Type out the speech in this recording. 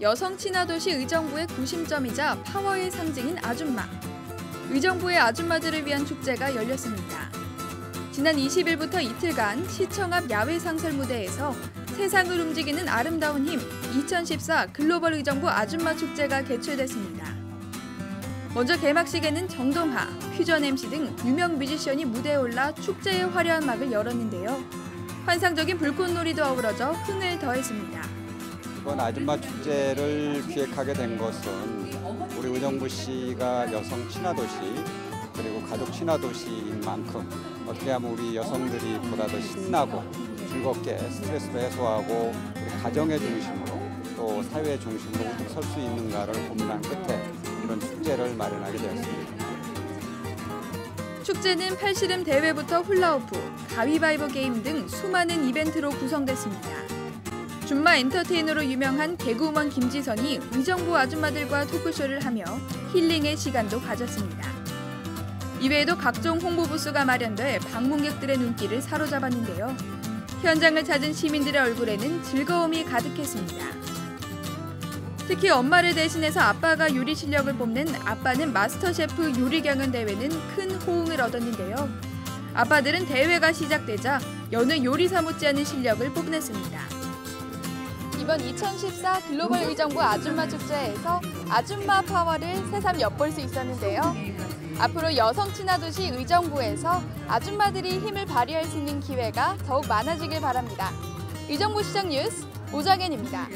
여성 친화도시 의정부의 구심점이자 파워의 상징인 아줌마. 의정부의 아줌마들을 위한 축제가 열렸습니다. 지난 20일부터 이틀간 시청 앞 야외 상설 무대에서 세상을 움직이는 아름다운 힘 2014 글로벌 의정부 아줌마 축제가 개최됐습니다. 먼저 개막식에는 정동하, 퓨전 MC 등 유명 뮤지션이 무대에 올라 축제의 화려한 막을 열었는데요. 환상적인 불꽃놀이도 어우러져 흥을 더했습니다. 이번 아줌마 축제를 기획하게 된 것은 우리 의정부 시가 여성 친화도시 그리고 가족 친화도시인 만큼 어떻게 하면 우리 여성들이 보다 더 신나고 즐겁게 스트레스도 해소하고 우리 가정의 중심으로 또 사회의 중심으로 어떻게 설 수 있는가를 고민한 끝에 이런 축제를 마련하게 되었습니다. 축제는 팔씨름 대회부터 훌라후프, 가위바위보 게임 등 수많은 이벤트로 구성됐습니다. 줌마 엔터테이너로 유명한 개그우먼 김지선이 의정부 아줌마들과 토크쇼를 하며 힐링의 시간도 가졌습니다. 이외에도 각종 홍보 부스가 마련돼 방문객들의 눈길을 사로잡았는데요. 현장을 찾은 시민들의 얼굴에는 즐거움이 가득했습니다. 특히 엄마를 대신해서 아빠가 요리 실력을 뽐낸 아빠는 마스터 셰프 요리 경연 대회는 큰 호응을 얻었는데요. 아빠들은 대회가 시작되자 여느 요리사 못지않은 실력을 뽐냈습니다. 이번 2014 글로벌 의정부 아줌마 축제에서 아줌마 파워를 새삼 엿볼 수 있었는데요. 앞으로 여성 친화 도시 의정부에서 아줌마들이 힘을 발휘할 수 있는 기회가 더욱 많아지길 바랍니다. 의정부 시장 뉴스 오정현입니다.